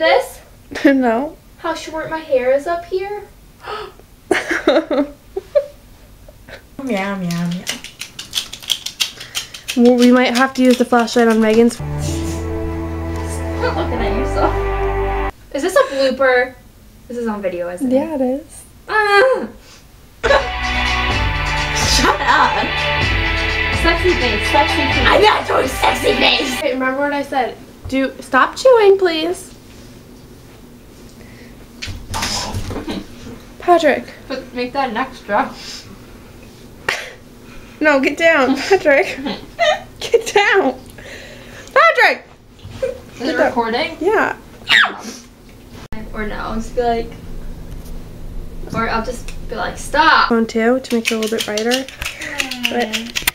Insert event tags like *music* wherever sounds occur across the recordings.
this? *laughs* no. How short my hair is up here? *gasps* Meow, meow, meow. well, we might have to use the flashlight on Meghan's. *laughs* Stop looking at yourself. *laughs* Is this a blooper? This is on video, isn't it? Yeah, it is. Ah, Shut up. sexy face, sexy face. I'm not doing sexy face. Wait, remember what I said? Do stop chewing, please. Patrick. But make that an extra. *laughs* No, get down, *laughs* Patrick. *laughs* get down. Patrick. Is it recording? Yeah. Um, or no, I'll just be like, or I'll just be like, stop. On two to make it a little bit brighter. But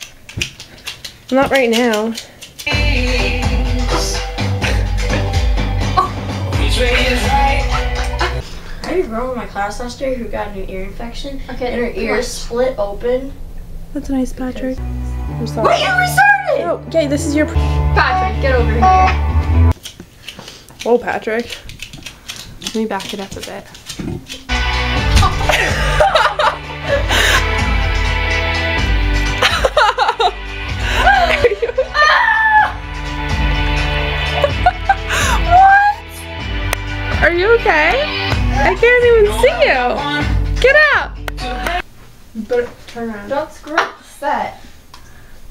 not right now. Which I girl in my class last year who got an ear infection, Okay, and her come ear on. split open. That's nice, Patrick. I'm sorry. Wait, you restarted! Oh, okay, this is your. Patrick, get over here. Whoa, Patrick. Let me back it up a bit. what? *laughs* Are you okay? I can't even see you. Get out. But turn around. Don't screw up the set,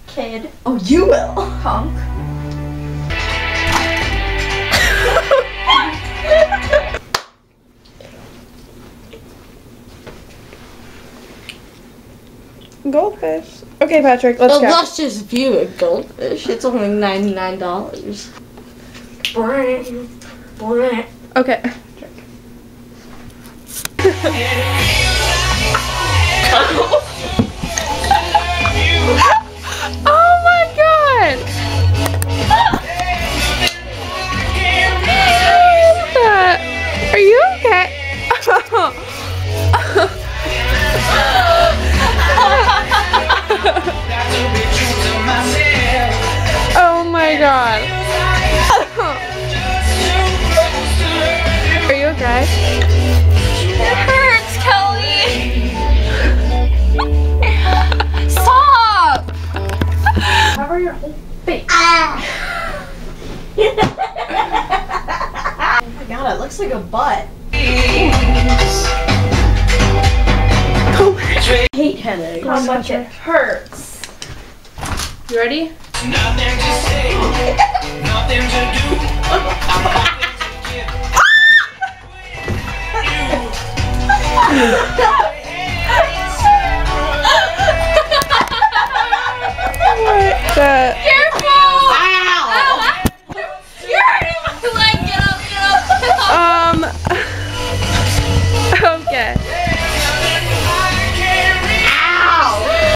kid. Oh, you will. Punk. *laughs* Goldfish. Okay, Patrick, let's A go. luscious view of goldfish. It's only ninety-nine dollars. Okay. あの。It looks like a butt. I *laughs* hate headaches. How much it hurts. You ready? Nothing to say, nothing to do. To you.